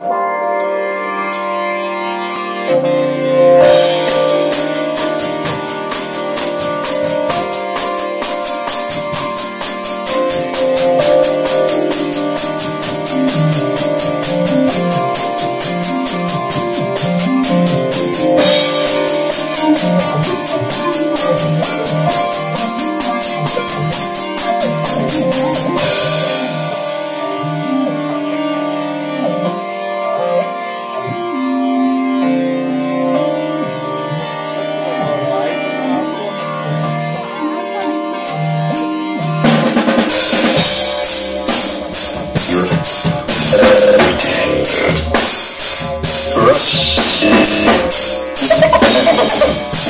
Thank you.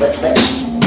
want to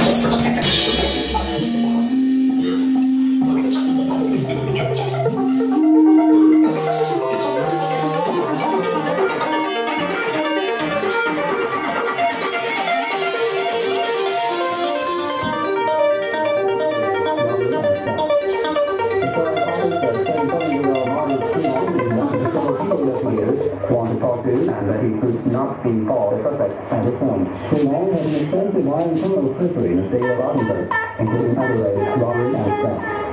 talk that he could not be called a suspect at this point. The man has an extensive violent criminal history in the state of Edinburgh, including underage robbery and theft.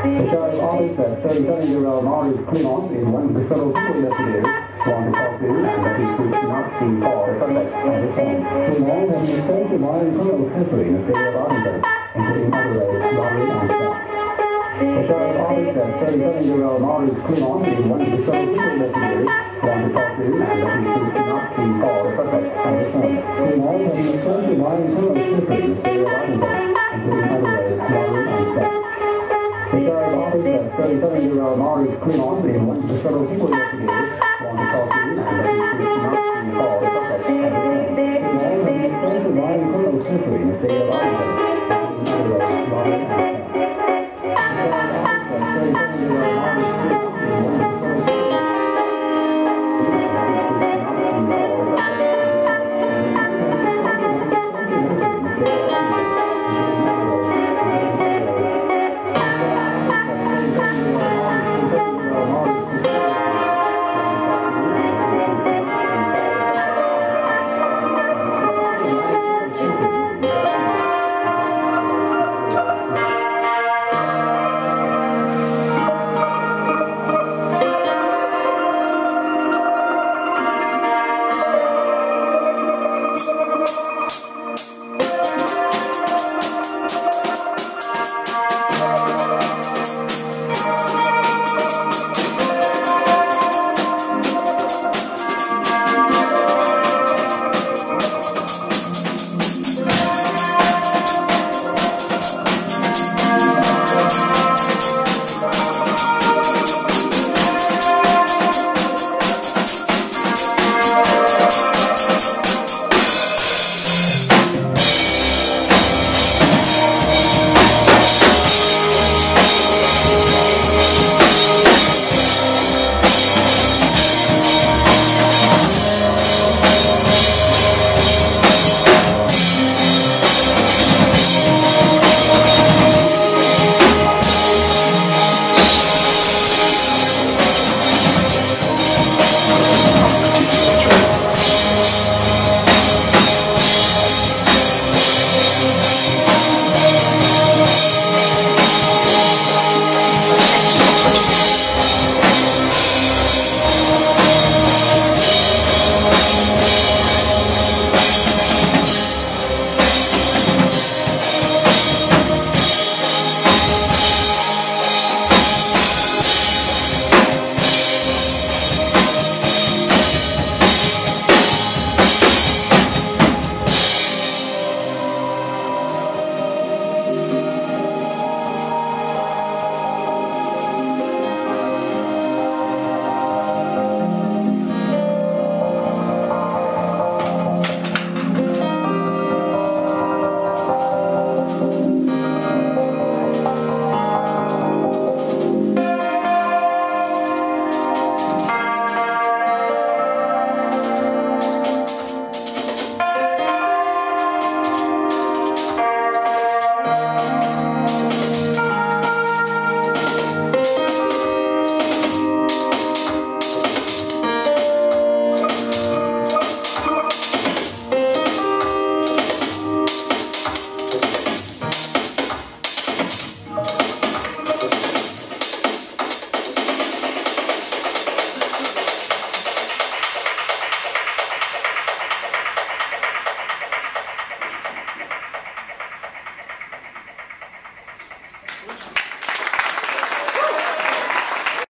The sheriff's office that 37-year-old Maurice Clement is one of the several people investigators want to talk to and that he could not be called a suspect at this point. The man has an extensive violent criminal history in the state of Edinburgh, including underage robbery and theft. The sheriff's office that 37-year-old Maurice Clement is one of the several people investigators want to talk to and that he could not be called a suspect at this point. The man has an extensive violent criminal history in the state of Edinburgh, including underage robbery and theft. The sheriff's office that 37-year-old Maurice Clement is one of the several people investigators want to talk to and that he could not be called a suspect at this point. The man has an extensive violent criminal history in the state of Edinburgh, including underage robbery and theft.